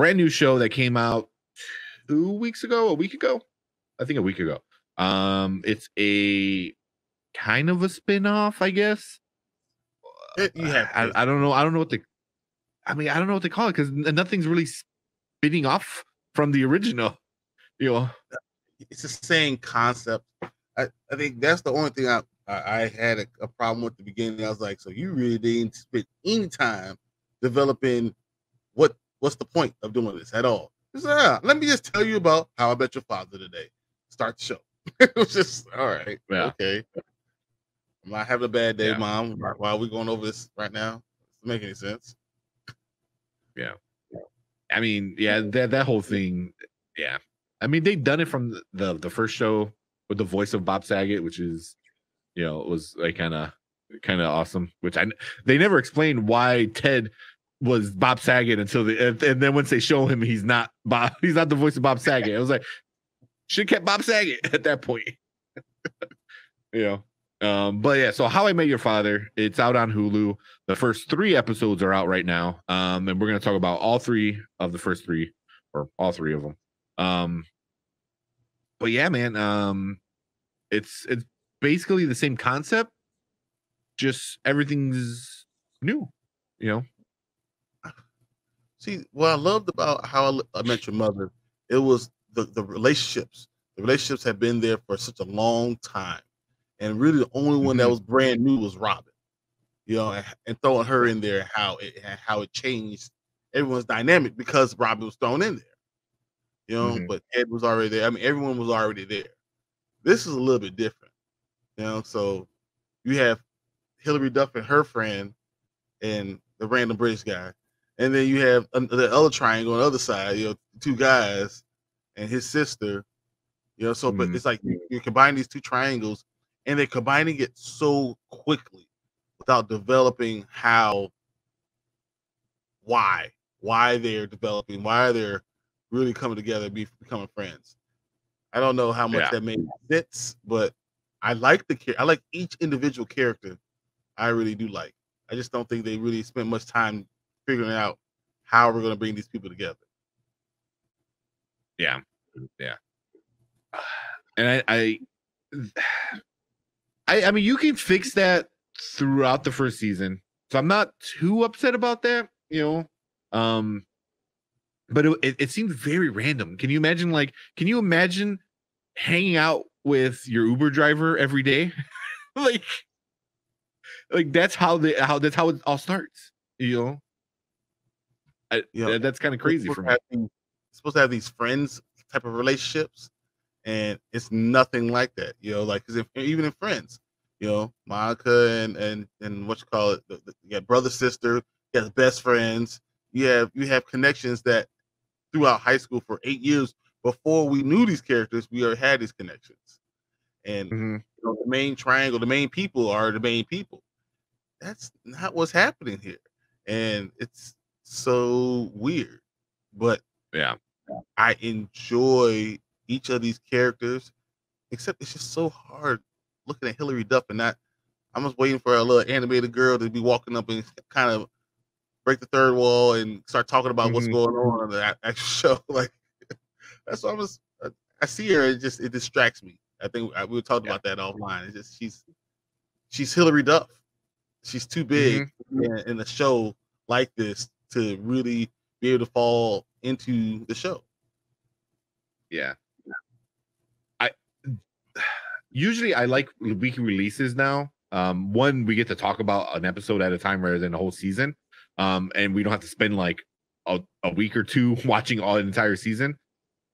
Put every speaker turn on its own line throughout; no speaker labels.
brand new show that came out two weeks ago, a week ago, I think a week ago. Um, it's a kind of a spin-off, I guess.
It- you have
I. I don't know. I don't know what the. I mean, I don't know what they call it because nothing's really spinning off from the original. You know,
it's the same concept. I, I think that's the only thing I I, I had a, a problem with the beginning. I was like, so you really didn't spend any time developing what's the point of doing this at all? It's, ah, let me just tell you about how I met your father today. Start the show. it was just all right.
Yeah.
Okay. I'm not having a bad day,
Yeah.
mom. Why why are we going over this right now? Doesn't make any sense. Yeah.
I mean, yeah, that that whole thing, yeah. I mean, they've done it from the the, the first show with the voice of Bob Saget, which is, you know, it was like kind of kind of awesome. Which I they never explained why Ted was Bob Saget until the and, and then once they show him, he's not Bob. He's not the voice of Bob Saget. It was like should kept Bob Saget at that point. you know. Um, but yeah, so How I Met Your Father, it's out on Hulu. The first three episodes are out right now. Um, and we're gonna talk about all three of the first three, or all three of them. Um, but yeah, man, um, it's it's basically the same concept, just everything's new, you know.
See, what I loved about how I met your mother, it was the, the relationships. The relationships had been there for such a long time. And really the only one that
Mhm.
was brand new was Robin. You know, and, and throwing her in there, how it how it changed everyone's dynamic because Robin was thrown in there. You know,
Mhm.
but Ed was already there. I mean, everyone was already there. This is a little bit different. You know, so you have Hilary Duff and her friend and the random British guy. And then you have the other triangle on the other side, you know, two guys and his sister. You know, so but
Mhm.
it's like you, you combine these two triangles and they're combining it so quickly without developing how why why they're developing why they're really coming together be becoming friends i don't know how much
Yeah.
that made sense but i like the char- i like each individual character i really do like i just don't think they really spent much time figuring out how we're going to bring these people together
Yeah, yeah. And I, I, I, I mean, you can fix that throughout the first season, so I'm not too upset about that. You know, um, but it, it, it very random. Can you imagine? Like, can you imagine hanging out with your Uber driver every day? like, like that's how the how that's how it all starts. You know, I,
Yeah.
that's kind of crazy for
supposed
me.
to have these- supposed to have these friends type of relationships, and it's nothing like that. You know, like if, even in Friends, you know, Monica and and and what you call it, the, the, you got brother sister, you got best friends. You have you have connections that throughout high school for eight years before we knew these characters, we already had these connections, and
Mhm.
you know, the main triangle, the main people are the main people. That's not what's happening here. And it's so weird. But
Yeah.
I enjoy each of these characters, except it's just so hard looking at Hilary Duff and not. I'm just waiting for a little animated girl to be walking up and kind of break the third wall and start talking about what's
Mhm.
going on on the actual show. Like that's what I was. I- see her. It just it distracts me. I think I, we talked
Yeah.
about that offline. It's just she's she's Hilary Duff. She's too big
Mm-hmm.
in, in a show like this to really be able to fall into the show.
Yeah. I usually I like weekly releases now. Um, one we get to talk about an episode at a time rather than a whole season. Um, and we don't have to spend like a, a week or two watching all the entire season.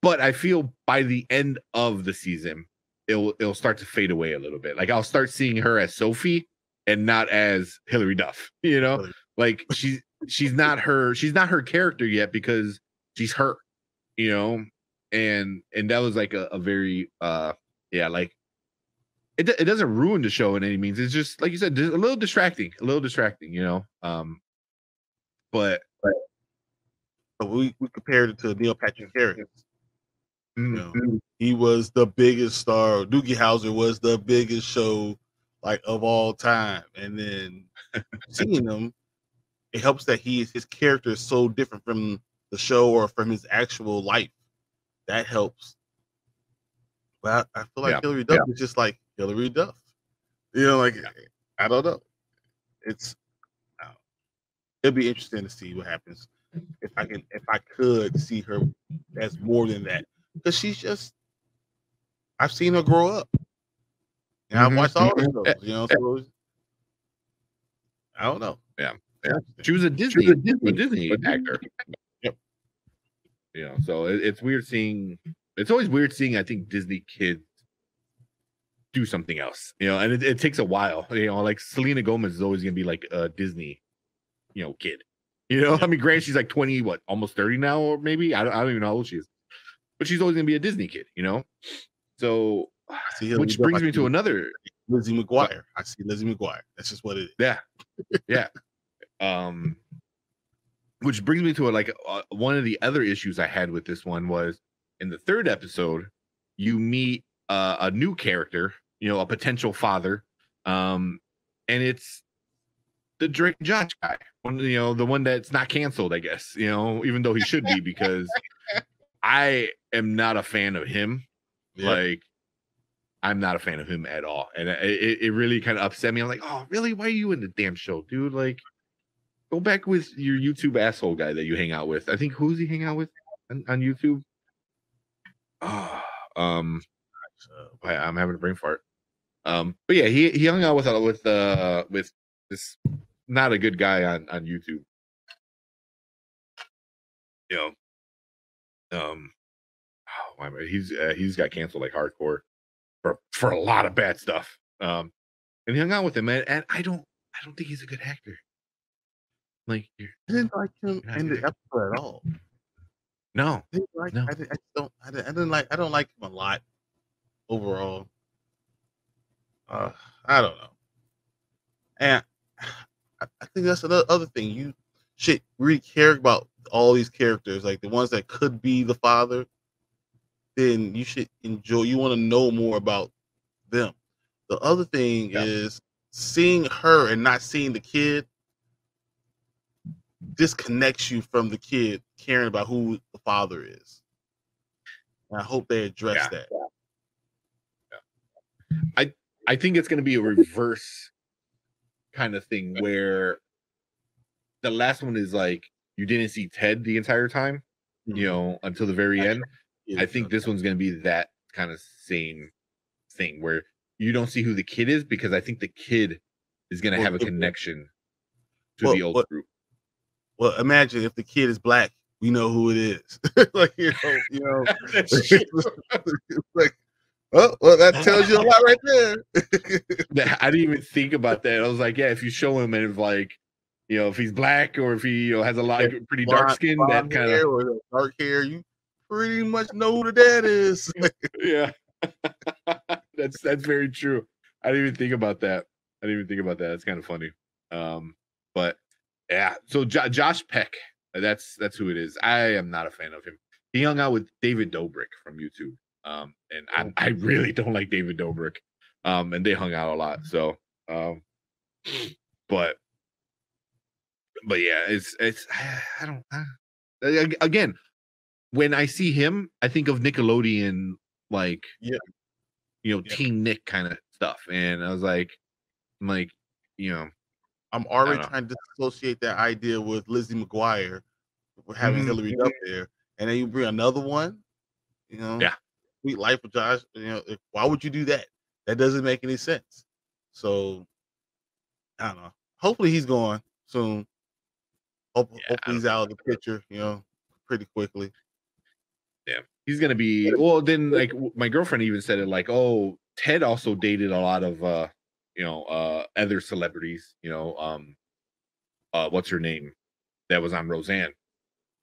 But I feel by the end of the season, it'll it'll start to fade away a little bit. Like I'll start seeing her as Sophie and not as Hilary Duff. You know, like she's she's not her she's not her character yet because she's her. You know, and and that was like a, a very uh yeah like it, it doesn't ruin the show in any means it's just like you said a little distracting a little distracting you know um but
So we, we compared it to Neil Patrick Harris.
mm,
You know, he was the biggest star. Doogie Howser was the biggest show like of all time. And then seeing him, it helps that he is his character is so different from the show or from his actual life. That helps. But I, I feel like
Yeah.
Hilary Duff is just like Hilary Duff. You know, like I don't know. It's uh, it'll be interesting to see what happens if I can if I could see her as more than that because she's just I've seen her grow up and I've
Mhm,
watched all
mhm.
the shows, you know. So I don't know.
Yeah.
Yeah.
She was a Disney,
a
a
Disney-
Disney,
a Disney-
actor.
Yep.
You know, so it, it's weird seeing. It's always weird seeing. I think Disney kids do something else. You know, and it, it takes a while. You know, like Selena Gomez is always gonna be like a Disney, you know, kid. You know, I mean, granted, she's like twenty, what, almost thirty now, or maybe I don't, I don't even know how old she is, but she's always gonna be a Disney kid. You know, so
See
which brings me to another
Lizzie McGuire. I see Lizzie McGuire. That's just what it is.
Yeah, yeah. Um, which brings me to a, like uh, one of the other issues I had with this one was in the third episode, you meet uh, a new character, you know, a potential father, um, and it's the Drake Josh guy, one you know, the one that's not canceled, I guess, you know, even though he should be because I am not a fan of him.
Yeah.
Like, I'm not a fan of him at all, and it, it, it really kind of upset me. I'm like, oh, really? Why are you in the damn show, dude? Like, go back with your YouTube asshole guy that you hang out with. I think who's he hang out with on, on YouTube? Oh, um, I, I'm having a brain fart. Um, but yeah, he he hung out with uh, with uh with this not a good guy on on YouTube. You know, um, oh, am he's uh, he's got canceled like hardcore for for a lot of bad stuff. Um, and he hung out with him, and, and I don't I don't think he's a good actor. Like, you're,
I didn't like him
Not
in the episode at all.
no,
I didn't like.
No.
I, didn't, I just don't. I didn't, I didn't like. I don't like him a lot overall. Uh, I don't know. And I, I think that's another other thing. You should really care about all these characters, like the ones that could be the father. Then you should enjoy. You want to know more about them. The other thing
Yeah.
is seeing her and not seeing the kid disconnects you from the kid caring about who the father is. And I hope they address
Yeah.
that.
I I think it's going to be a reverse kind of thing where the last one is like you didn't see Ted the entire time, you mm-hmm. know, until the very end.
Yeah,
I think this one's going to be that kind of same thing where you don't see who the kid is because I think the kid is going to
Well,
have a connection to
Well,
the old
what-
group.
Well, imagine if the kid is black, we know who it is. like you know, you know, it's like, oh, well, that tells you a lot right there.
I didn't even think about that. I was like, yeah, if you show him and if like, you know, if he's black or if he you know, has a lot of pretty dark skin, that kind of
or dark hair, you pretty much know who the dad is.
yeah. that's that's very true. I didn't even think about that. I didn't even think about that. That's kind of funny. Um, but yeah, so Jo- Josh Peck, that's that's who it is. I am not a fan of him. He hung out with David Dobrik from YouTube. Um, and I, I really don't like David Dobrik. Um, and they hung out a lot. So um, but but yeah, it's it's I don't I, again when I see him, I think of Nickelodeon like
Yeah.
you know,
Yeah.
Teen Nick kind of stuff. And I was like, I'm like, you know,
I'm already trying to dissociate that idea with Lizzie McGuire, with having
Mhm.
Hilary Duff there, and then you bring another one. You know,
Yeah.
Sweet Life of Josh. You know, if- why would you do that? That doesn't make any sense. So, I don't know. Hopefully, he's gone soon. Hope,
Yeah,
hopefully, he's out of the picture. You know, pretty quickly.
Yeah, he's gonna be well then like my girlfriend even said it like, oh, Ted also dated a lot of uh, you know, uh other celebrities, you know, um uh what's her name that was on Roseanne.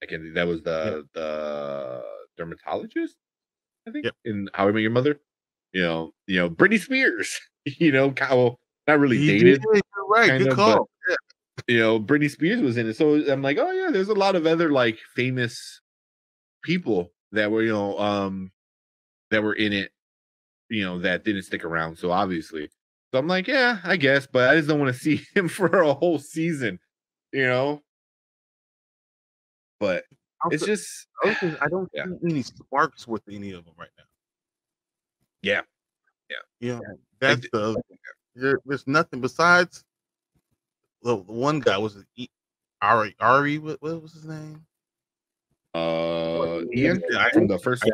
I can that was the the dermatologist, I think,
Yep.
in How I Met Your Mother. You know, you know, Britney Spears, you know, of not really
He
dated.
did, You're right. Good
of,
call. Yeah.
you know, Britney Spears was in it. So I'm like, oh yeah, there's a lot of other like famous people that were, you know, um that were in it, you know, that didn't stick around. So obviously. So I'm like, yeah, I guess, but I just don't want to see him for a whole season, you know. But it's
Also-
just
other thing, I don't
Yeah.
see any sparks with any of them right now.
yeah.
Yeah, yeah. that's
d-
the. There, there's nothing besides the, the one guy was it Ari Ari what, what was his name?
Uh, Ian
Yeah, I-
from the first.
I.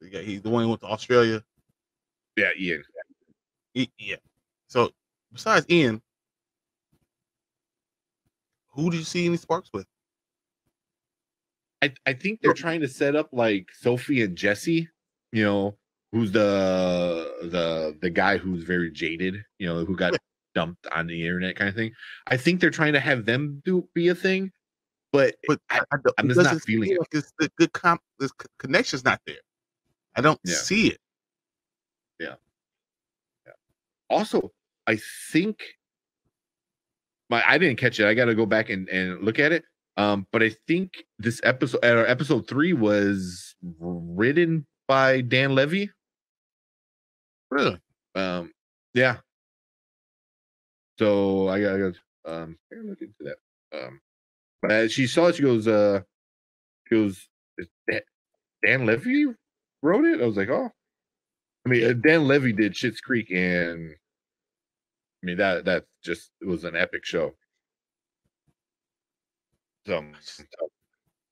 Yeah, he's the one who went to Australia.
Yeah, Ian.
Yeah. So besides Ian, who do you see any sparks with?
I, I think they're trying to set up like Sophie and Jesse, you know, who's the the the guy who's very jaded, you know, who got dumped on the internet kind of thing. I think they're trying to have them do be a thing, but
But
I- I'm just not feeling it.
like the good comp. This connection's not there. I don't
Yeah.
see it.
Also I think my I didn't catch it. I got to go back and and look at it. Um, but I think this episode, uh, episode three, was written by Dan Levy.
Really?
Um, yeah. So I got, I got um, I gotta look into that. Um, but as she saw it, she goes, uh, she goes, "Is Dan, Dan Levy wrote it. I was like, oh, I mean, uh, Dan Levy did Schitt's Creek, and I mean that that just it was an epic show. So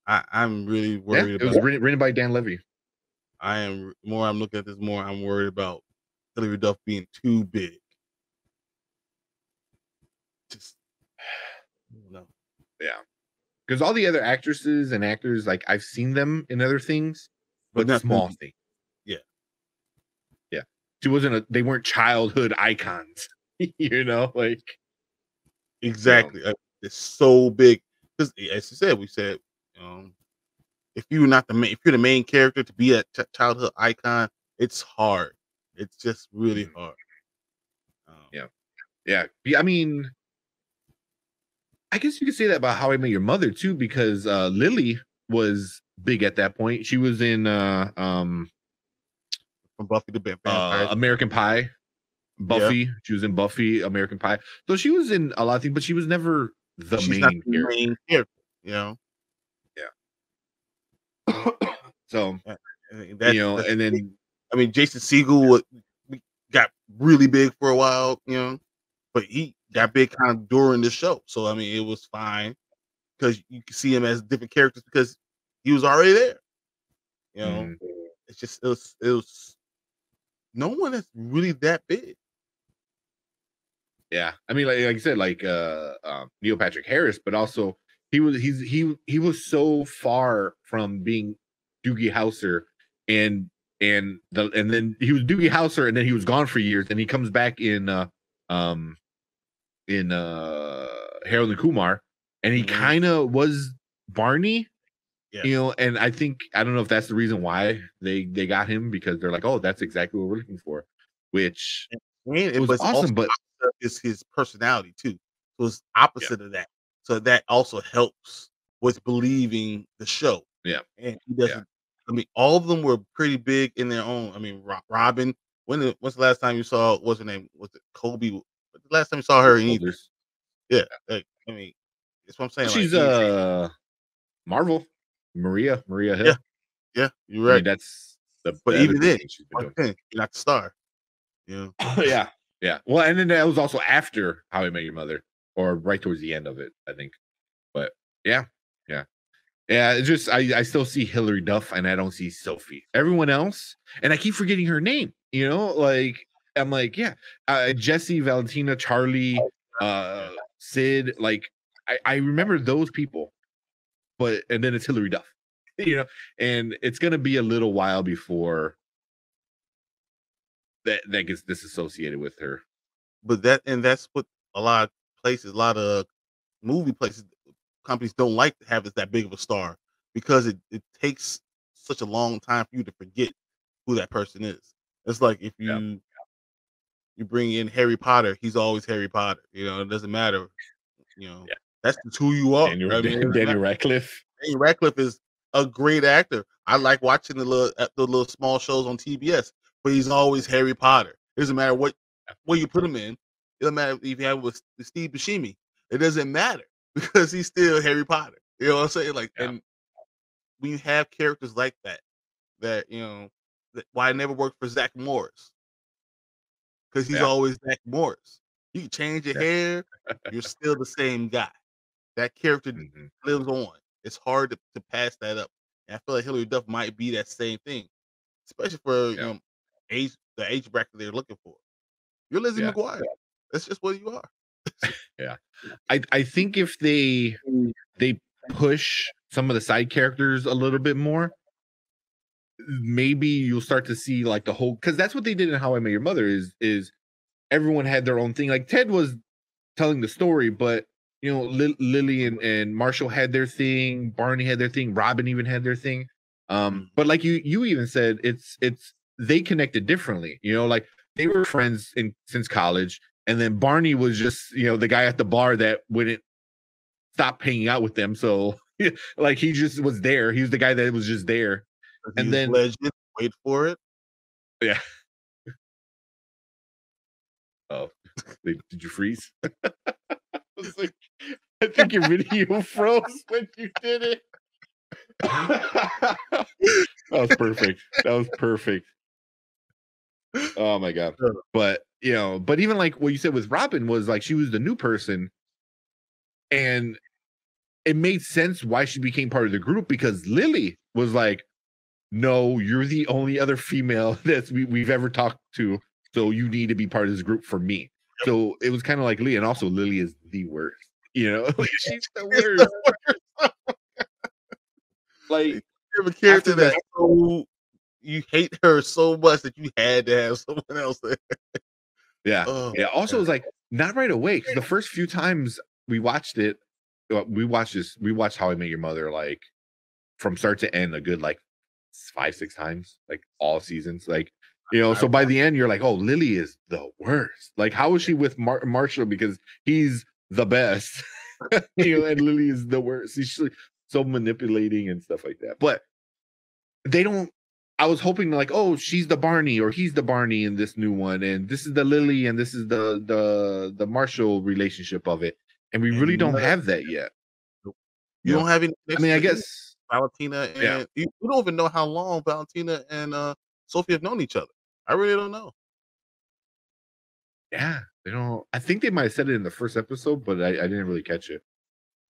I, I'm really worried.
yeah, it was written, written by Dan Levy.
I am more. I'm looking at this more. I'm worried about Hilary Duff being too big. Just no.
Yeah, because all the other actresses and actors, like I've seen them in other things, but,
But
small things. She wasn't a. They weren't childhood icons. you know, like
Exactly. Uh, It's so big because, as you said, we said, um, if you're not the main, if you're the main character to be a childhood icon, it's hard. It's just really
Mhm.
hard. Um,
Yeah. Yeah, yeah, I mean, I guess you could say that about How I Met Your Mother too, because uh Lily was big at that point. She was in uh um
from Buffy the Vamp-
uh,
Vampire.
American Pie, Buffy. She was in Buffy, American Pie. So she was in a lot of things, but she was never the
She's
main
the
character.
main character. You know, Yeah. so that's-
you know, and then
I mean, Jason Segel got really big for a while, you know, but he got big kind of during the show. So I mean, it was fine because you can see him as different characters because he was already there. You know,
Mhm.
it's just it was it was no one that's really that big.
Yeah, I mean, like, like I said, like uh, uh, Neil Patrick Harris, but also he was he's he he was so far from being Doogie Howser, and and the and then he was Doogie Howser, and then he was gone for years, and he comes back in uh um in uh Harold and Kumar, and he
Mhm.
kind of was Barney.
Yeah.
You know, and I think I don't know if that's the reason why they they got him because they're like, oh, that's exactly what we're looking for, which
And it
was awesome. But
is his personality too. So it's opposite of that. So that also helps with believing the show.
Yeah.
And he doesn't. I mean, all of them were pretty big in their own. I mean, Robin. When the, when's the last time you saw? What's her name? Was it Cobie? The last time you saw her in?
Smulders.
Yeah. Like, I mean, that's what I'm saying.
She's
like,
uh Marvel, Maria, Maria Hill.
Yeah, yeah, you're
I mean,
right.
that's the
But
the
even then,
thing she's been
Once again, you're not the star.
Yeah, yeah, yeah. Well, and then that was also after How I Met Your Mother, or right towards the end of it, I think. But yeah, yeah, yeah. It's just I I still see Hilary Duff, and I don't see Sophie. Everyone else, and I keep forgetting her name. You know, like I'm like, yeah, uh, Jesse, Valentina, Charlie, uh, Sid. Like I I remember those people, but and then it's Hilary Duff. You know, and it's gonna be a little while before that that gets disassociated with her.
but that and that's what a lot of places, a lot of movie places, companies don't like to have as that big of a star because it, it takes such a long time for you to forget who that person is. It's like if you
Yeah.
you bring in Harry Potter, he's always Harry Potter. You know, it doesn't matter. You know,
Yeah.
That's just who you are.
Daniel,
I mean,
Daniel. Radcliffe.
Daniel Radcliffe is a great actor. I like watching the little uh, the little small shows on TBS, but he's always Harry Potter. It doesn't matter what where you put him in. It doesn't matter if you have with Steve Buscemi. It doesn't matter because he's still Harry Potter. You know what I'm saying? Like,
Yeah.
and when you have characters like that, that you know, that, why it never worked for Zach Morris because he's
Yeah.
always Zach Morris. You can change your
Yeah.
hair, you're still the same guy. That character
Mhm.
lives on. It's hard to, to pass that up. And I feel like Hilary Duff might be that same thing, especially for you
Yeah.
age the age bracket they're looking for. You're Lizzie
Yeah.
McGuire. That's just what you are.
Yeah, I I think if they they push some of the side characters a little bit more, maybe you'll start to see like the whole because that's what they did in How I Met Your Mother is is everyone had their own thing. Like Ted was telling the story, but you know Li- Lily and, and Marshall had their thing, Barney had their thing, Robin even had their thing. Um, but like you you even said, it's it's they connected differently. You know, like they were friends in since college, and then Barney was just you know the guy at the bar that wouldn't stop hanging out with them. So like he just was there. He was the guy that was just there. And
He's
then-
legend. Wait for it.
Yeah. Oh, did you freeze? I, was like, I think your video froze when you did it. that was perfect. That was perfect. Oh my god. But you know, but even like what you said with Robin was like she was the new person, and it made sense why she became part of the group because Lily was like, "No, you're the only other female that we, we've ever talked to, so you need to be part of this group for me." So it was kind of like Lee, and also Lily is the worst. You know, like, she's the worst. Like
You have a character
that-
that so you hate her so much that you had to have someone else there.
Yeah.
Oh,
Yeah. Also, it was like not right away the first few times we watched it, uh, we watched this, we watched How I Met Your Mother like from start to end a good like five, six times, like all seasons. Like, you know, so by the end, you're like, oh, Lily is the worst. Like, how is she with Mar- Marshall? Because he's the best, you know, and Lily is the worst. She's so- so manipulating and stuff like that. But they don't I was hoping like, oh, she's the Barney or he's the Barney in this new one, and this is the Lily and this is the the the Marshall relationship of it, and we
And
really don't have that yet.
You
Yeah.
don't have any.
I mean, I guess
Valentina and
Yeah.
you, you don't even know how long Valentina and uh Sophie have known each other. I really don't know.
Yeah, they don't. I think they might have said it in the first episode, but I, I didn't really catch it.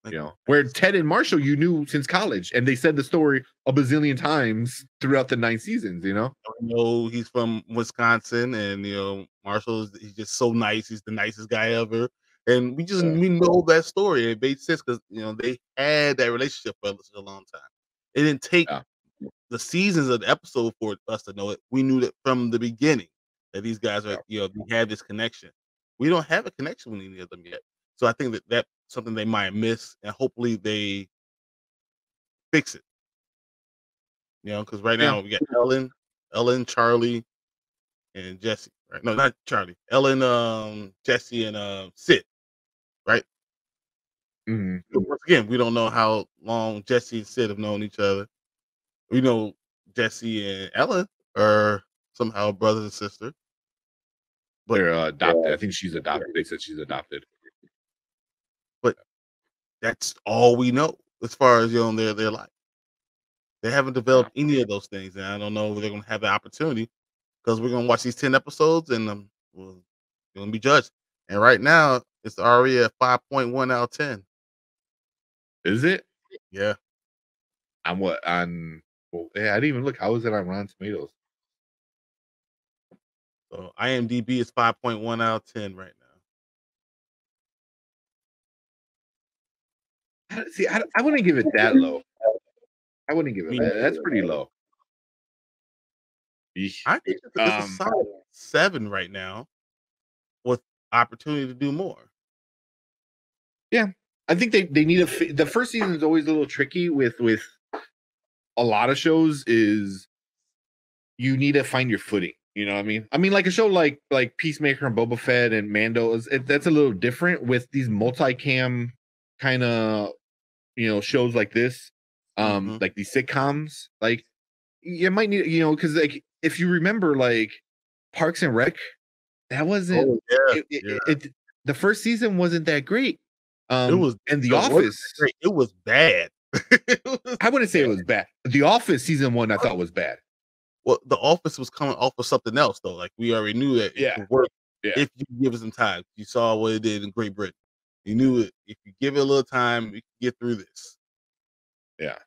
Like-
You know, where Ted and Marshall you knew since college, and they said the story a bazillion times throughout the nine seasons. You know,
You know he's from Wisconsin, and you know Marshall's he's just so nice. He's the nicest guy ever, and we just
Yeah.
we know that story. It made sense because you know they had that relationship for a long time. It didn't take
Yeah.
the seasons of the episode for us to know it. We knew that from the beginning that these guys are you know they have this connection. We don't have a connection with any of them yet, so I think that that's something they might miss, and hopefully they fix it. You know, because right now we got Ellen, Ellen, Charlie, and Jesse. Right? No, not Charlie. Ellen, um, Jesse, and uh, Sid. Right.
Mhm.
But Once again, we don't know how long Jesse and Sid have known each other. We know Jesse and Ellen are somehow brothers and sister. But-
they're uh, adopted. I think she's adopted. They said she's adopted.
But that's all we know as far as you know their their life. They haven't developed any of those things, and I don't know if they're gonna have the opportunity because we're gonna watch these ten episodes and um, we're gonna be judged. And right now, it's already at five point one out of ten.
Is it?
Yeah,
I'm what? On well, yeah, I didn't even look. How is it on Rotten Tomatoes?
So IMDb is five point one out of ten right now.
I See, I, I wouldn't give it that low. I wouldn't give it that. That's pretty low.
I think it's,
Um,
a solid seven right now, with opportunity to do more. Yeah.
I think they they need a. The first season is always a little tricky with with a lot of shows. Is you need to find your footing. You know what I mean? I mean, like a show like like Peacemaker and Boba Fett and Mando is it, that's a little different with these multicam kind of you know shows like this, um,
Mhm.
like these sitcoms. Like you might need you know because like if you remember like Parks and Rec, that wasn't
Oh, yeah,
it,
yeah.
it- the first season wasn't that great. Um,
it was
and The
it
Office.
It was bad.
I wouldn't say it was bad. The Office season one I thought was bad.
Well, The Office was coming off of something else though. Like we already knew that it
Yeah.
could work
Yeah.
if you give it some time. You saw what it did in Great Britain. You knew it. If you give it a little time, you can get through this.
Yeah.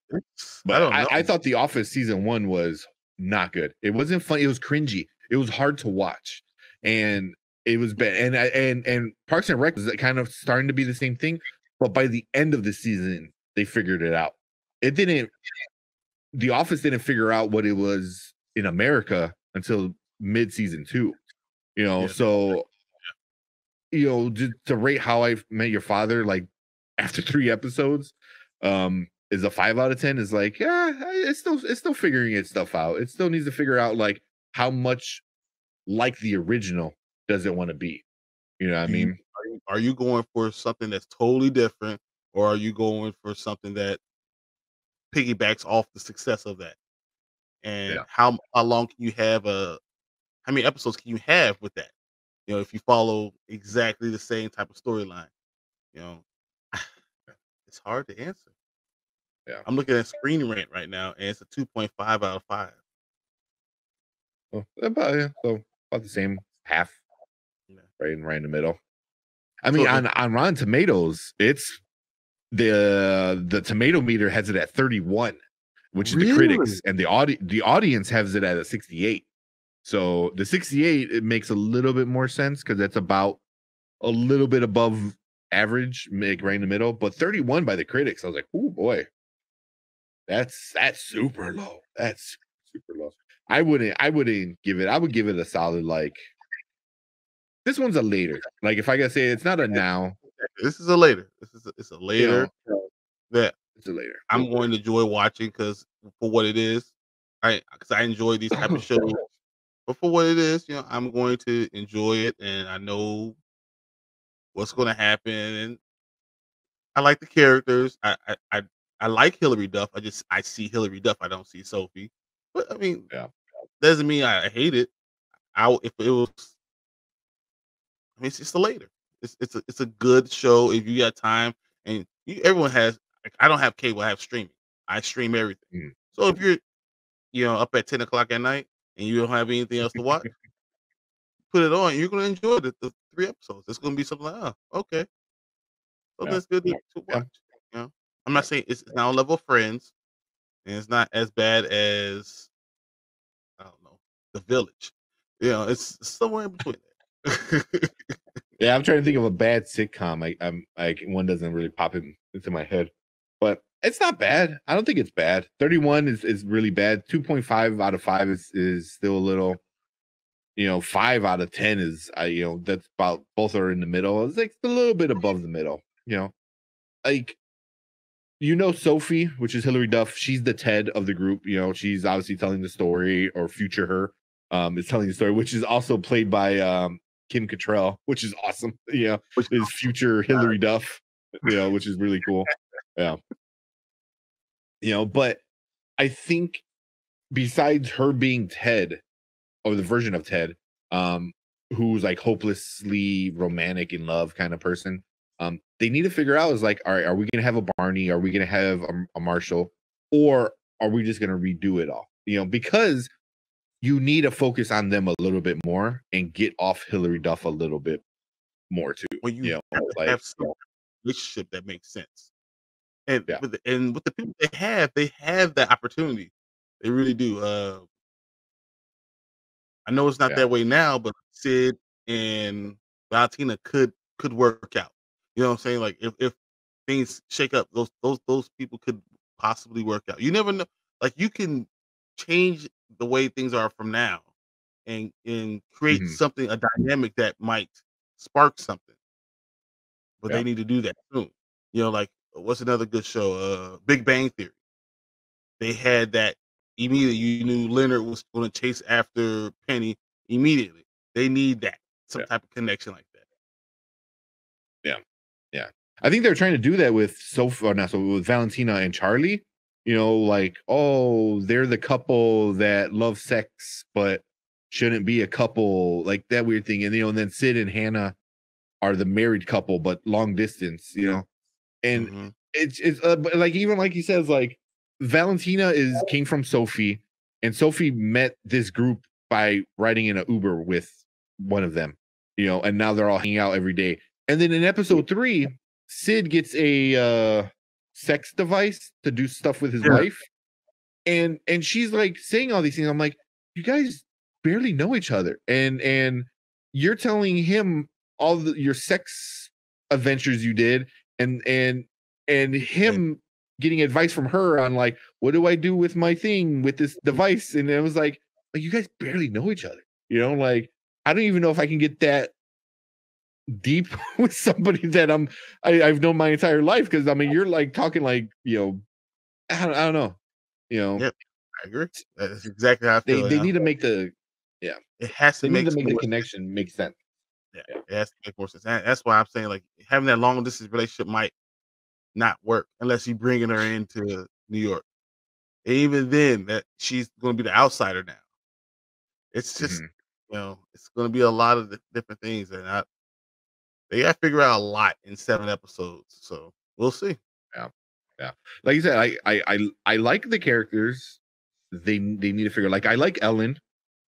But
I don't
I,
know.
I, thought The Office season one was not good. It wasn't funny. It was cringy. It was hard to watch, and it was bad. And and and Parks and Rec was kind of starting to be the same thing. But by the end of the season, they figured it out. It didn't. The Office didn't figure out what it was in America until mid season two. You know,
Yeah.
so you know to, to rate How I Met Your Father like after three episodes, um, is a five out of ten. Is like yeah, it's still it's still figuring its stuff out. It still needs to figure out like how much like the original does it want to be. You know what I mean?
Are you, are you going for something that's totally different, or are you going for something that piggybacks off the success of that? And
Yeah.
how how long can you have a how many episodes can you have with that? You know, if you follow exactly the same type of storyline, you know, it's hard to answer.
Yeah.
I'm looking at Screen Rant right now, and it's a 2.5 out of five.
So about yeah, so about the same half,
Yeah.
right in right in the middle. I mean, on on Rotten Tomatoes, it's the the tomato meter has it at 31, which is the critics, and the audi- the audience has it at a 68. So the 68 it makes a little bit more sense because that's about a little bit above average, make right in the middle. But 31 by the critics, I was like, oh boy, that's that's super low. That's super low. I wouldn't I wouldn't give it. I would give it a solid like. This one's a later. Like if I gotta say it's not a now,
This is a later. This is a, it's a
you
later
know,
that
it's a later.
I'm uh, going to enjoy watching because for what it is, I because I enjoy these type of shows. But for what it is, you know, I'm going to enjoy it, and I know what's going to happen. And I like the characters. I, I I I like Hilary Duff. I just I see Hilary Duff. I don't see Sophie. But I mean,
Yeah.
doesn't mean I hate it. I if it was, I mean, it's just a later. It's it's a it's a good show if you got time and you, everyone has. I don't have cable. I have streaming. I stream everything.
Mhm.
So if you're, you know, up at ten o'clock at night and you don't have anything else to watch, put it on. You're gonna enjoy the, the three episodes. It's gonna be something like, oh, okay, so
Yeah.
that's good to, to watch. You know, I'm not saying it's on level Friends, and it's not as bad as I don't know the Village. You know, it's somewhere in between.
Yeah, I'm trying to think of a bad sitcom. I, I'm like one doesn't really pop in, into my head, but it's not bad. I don't think it's bad. 31 is, is really bad. 2.5 out of five is is still a little. You know, five out of ten is I you know that's about both are in the middle. It's like a little bit above the middle. You know, like you know Sophie, which is Hilary Duff. She's the Ted of the group. You know, she's obviously telling the story, or future her um is telling the story, which is also played by um Kim Cattrall, which is awesome. You know,
Which
is future Hilary Duff, you know, which is really cool. Yeah. You know, but I think besides her being Ted or the version of Ted, um, who's like hopelessly romantic in love kind of person, um, they need to figure out is like, all right, are we gonna have a Barney? Are we gonna have a, a Marshall? Or are we just gonna redo it all? You know, because you need to focus on them a little bit more and get off Hilary Duff a little bit more too.
when you
You know,
have,
like
have some relationship that makes sense. And
Yeah.
with the, and with the people they have, they have that opportunity. They really do. Uh, I know it's not
Yeah.
that way now, but Sid and Valentina could could work out. You know what I'm saying? Like if if things shake up, those those those people could possibly work out. You never know. Like you can change the way things are from now, and and create
Mhm.
something a dynamic that might spark something. But
Yeah.
they need to do that soon. You know, like what's another good show? Uh, Big Bang Theory. They had that immediately. You knew Leonard was going to chase after Penny immediately. They need that some
Yeah.
type of connection like that. Yeah, yeah.
I think they're trying to do that with or not so with Valentina and Charlie. You know, like, oh, they're the couple that love sex, but shouldn't be a couple, like that weird thing. And you know, and then Sid and Hannah are the married couple, but long distance, you know. And
Mhm.
it's it's uh, like even like he says like Valentina is came from Sophie, and Sophie met this group by riding in an Uber with one of them, you know, and now they're all hanging out every day. And then in episode three, Sid gets a uh sex device to do stuff with his yeah. wife. And and she's like saying all these things. I'm like, you guys barely know each other. And and you're telling him all the, your sex adventures you did and and and him getting advice from her on like what do I do with my thing with this device? And it was like, like you guys barely know each other. You know, like I don't even know if I can get that deep with somebody that I'm I, have known my entire life because I mean you're like talking like you know I don't, I don't know you know?
Yep I agree. That's exactly how I
feel they, they need to make the yeah
it has to
they
make,
need to make the connection make sense
yeah, yeah, it has to make more sense and that's why I'm saying like having that long distance relationship might not work unless you're bringing her into New York and even then that she's going to be the outsider now it's just mm-hmm. you know it's going to be a lot of different things and I they got to figure out a lot in seven episodes. So we'll see.
Yeah, yeah. Like you said, I I I, I like the characters. They they need to figure. Like I like Ellen.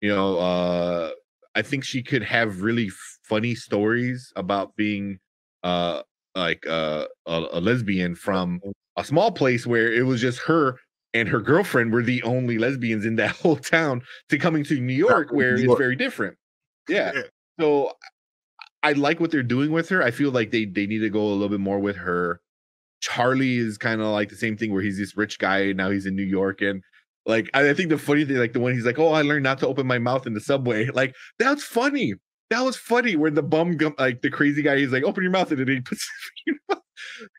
You know, uh I think she could have really funny stories about being uh like uh, a, a lesbian from a small place where it was just her and her girlfriend were the only lesbians in that whole town to coming to New York where New York. it's very different. Yeah. yeah. So I like what they're doing with her. I feel like they they need to go a little bit more with her. Charlie is kind of like the same thing where he's this rich guy and now he's in New York and like I, I think the funny thing like the one he's like oh I learned not to open my mouth in the subway like that's funny that was funny where the bum gum like the crazy guy he's like open your mouth and then he puts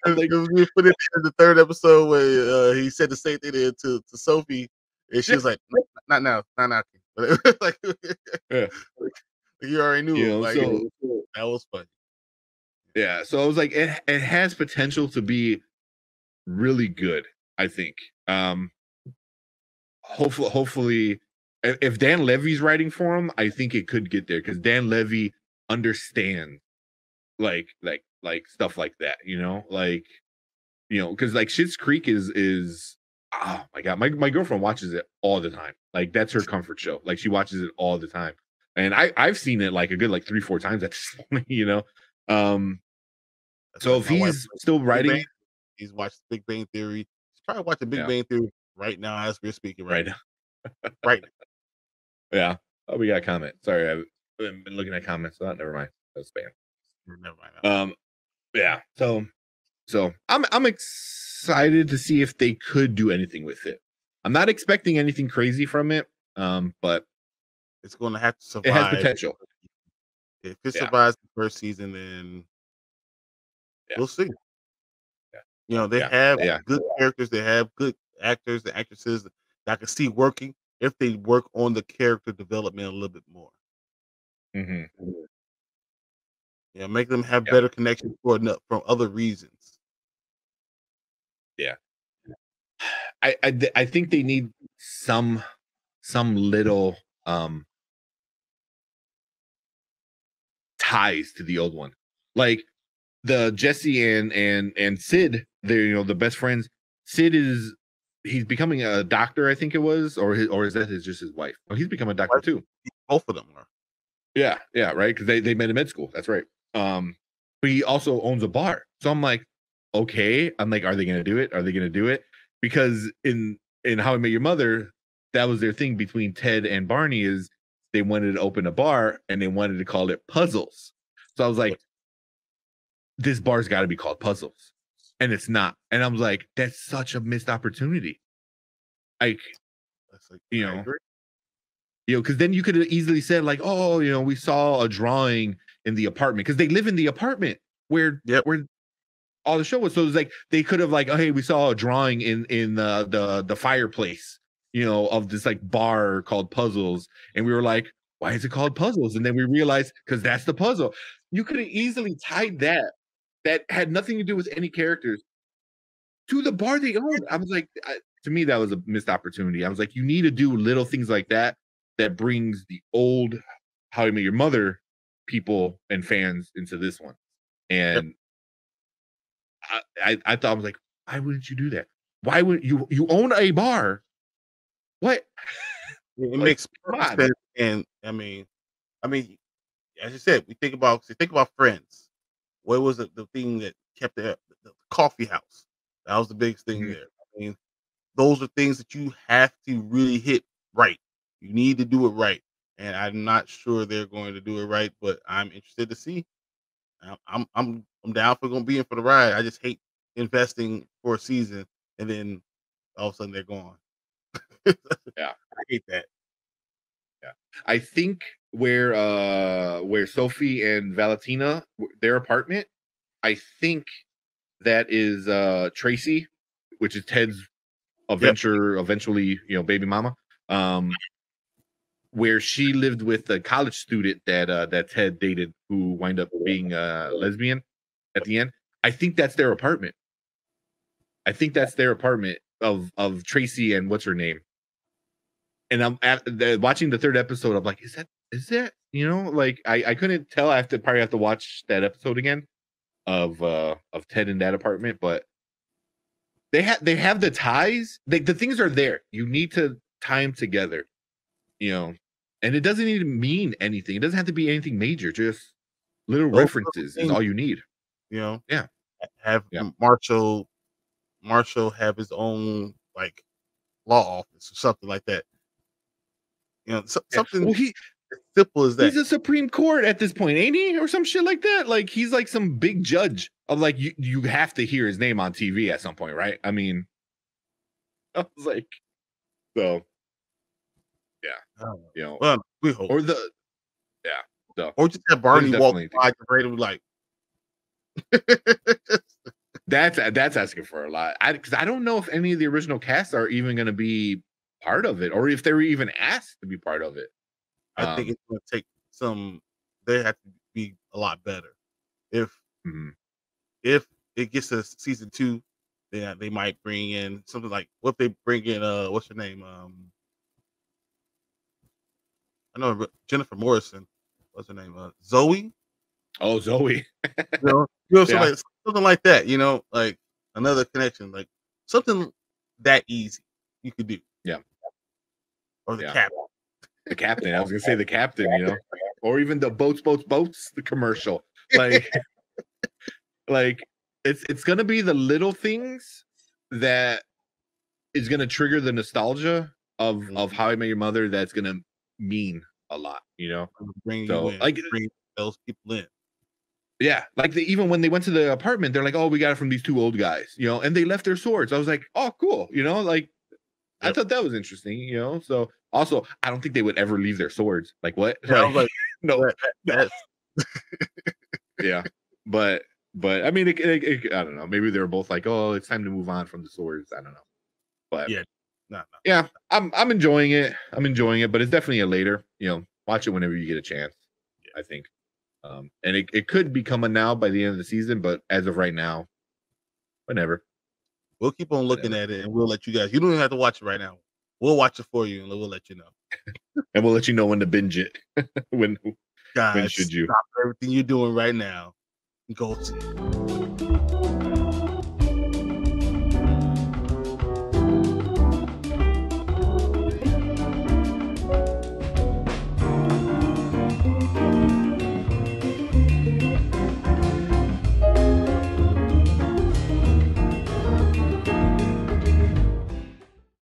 like we put it in the third episode where uh, he said the same thing to to Sophie and she was like not now not now like yeah you already knew. You know, like, so, that was funny.
Yeah, so I was like, it it has potential to be really good. I think. Um Hopefully, hopefully, if Dan Levy's writing for him, I think it could get there because Dan Levy understands like like like stuff like that. You know, like you know, because like Schitt's Creek is is oh my god, my my girlfriend watches it all the time. Like that's her comfort show. Like she watches it all the time and I I've seen it like a good like three four times at this point, you know. Um, That's so if he's still writing, Bang,
he's watched Big Bang Theory. He's probably watching Big yeah. Bang Theory right now as we're speaking. Right, right now, right.
Yeah. Oh, we got a comment. Sorry, I've been looking at comments. So never mind. That's spam. Never mind. Um, yeah. So, so I'm I'm excited to see if they could do anything with it. I'm not expecting anything crazy from it. Um, but
it's going to have to survive.
It has potential.
If it yeah. survives the first season, then yeah. we'll see. Yeah. You know, they have good characters. They have good actors and actresses that I can see working if they work on the character development a little bit more.
Mm-hmm.
Yeah, make them have better connections for from other reasons.
Yeah, I, I I think they need some some little um ties to the old one. Like the Jesse and and and Sid, they're you know the best friends. Sid is he's becoming a doctor, I think it was, or his, or is that his, just his wife? Oh, he's become a doctor too.
Both of them are.
Yeah, yeah, right. Because they they met in med school. That's right. Um, but he also owns a bar. So I'm like, okay. I'm like, are they gonna do it? Are they gonna do it? Because in in How I Met Your Mother, that was their thing between Ted and Barney is they wanted to open a bar and they wanted to call it Puzzles. So I was like, this bar's got to be called Puzzles, and it's not. And I'm like, that's such a missed opportunity. Like, that's like you know, you know, because then you could have easily said like, oh, you know, we saw a drawing in the apartment because they live in the apartment where yep. where all the show was. So it was like they could have like, oh, hey, we saw a drawing in in the the the fireplace you know, of this like bar called Puzzles. And we were like, why is it called Puzzles? And then we realized because that's the puzzle. You could have easily tied that, that had nothing to do with any characters, to the bar they own. I was like, I, to me, that was a missed opportunity. I was like, you need to do little things like that that brings the old How You Met Your Mother people and fans into this one. And I, I, I thought I was like, why wouldn't you do that? Why would you you own a bar? What?
It
Like,
makes
come
perfect
on.
sense. And I mean, I mean, as you said, we think about we think about friends. What was the, the thing that kept the, the coffee house? That was the biggest thing
Mhm.
there. I mean, those are things that you have to really hit right. You need to do it right, and I'm not sure they're going to do it right, but I'm interested to see. I'm I'm I'm, I'm down for going to be in for the ride. I just hate investing for a season and then all of a sudden they're gone.
Yeah.
I hate that.
Yeah, I think where uh where Sophie and Valentina their apartment, I think that is uh Tracy, which is Ted's adventure eventually, you know, baby mama. Um where she lived with a college student that uh that Ted dated who wind up being uh lesbian at the end. I think that's their apartment. I think that's their apartment of of Tracy and what's her name and I'm at the, watching the third episode. I'm like, is that is that you know like I I couldn't tell. I have to probably have to watch that episode again of uh of Ted in that apartment, but they have they have the ties. They, the things are there. You need to tie them together, you know. And it doesn't even mean anything. It doesn't have to be anything major. Just little
Those
references is all you need.
You know,
Yeah.
Have
Yeah.
Marshall, Marshall have his own like law office or something like that. You know, so, something
Well, he
as simple as that.
He's a Supreme Court at this point, ain't he? Or some shit like that. Like he's like some big judge of like you you have to hear his name on TV at some point, right? I mean, I was like, so
Oh,
you know,
well, we hope,
or the yeah, so
or just have Barney walk
definitely-
by the radio like.
that's that's asking for a lot. I because I don't know if any of the original cast are even going to be part of it, or if they were even asked to be part of it.
I think
Um,
it's going to take some. They have to be a lot better. If
Mhm.
if it gets to season two, then they might bring in something like what if they bring in uh what's her name um I know Jennifer Morrison. What's her name? Uh, Zoe.
Oh, Zoe.
You know, you know something,
Yeah.
like, something like that. You know, like another connection, like something that easy you could do.
Yeah.
Or the
Yeah.
cap.
The captain. I was gonna say the captain, you know, or even the boats, boats, boats, the commercial. Like, like it's it's gonna be the little things that is gonna trigger the nostalgia of mm-hmm. of How I Met Your Mother. That's gonna mean a lot, you know.
Bring
So,
you in.
like-
bring those people in.
Yeah, like they, even when they went to the apartment, they're like, "Oh, we got it from these two old guys," you know, and they left their swords. I was like, "Oh, cool," you know, like I thought that was interesting, you know. So also, I don't think they would ever leave their swords. Like what?
Yeah, was like,
no, no. yeah but but i mean it, it, it- i don't know maybe they were both like oh it's time to move on from the swords i don't know but
Yeah. no, no.
yeah i'm i'm enjoying it i'm enjoying it but it's definitely a later you know watch it whenever you get a chance i think um and it, it could be coming now by the end of the season but as of right now whenever
We'll keep on looking at it and we'll let you guys. You don't even have to watch it right now. We'll watch it for you and we'll let you know.
and we'll let you know when to binge it when
Guys,
should you?
stop everything you're doing right now go see it.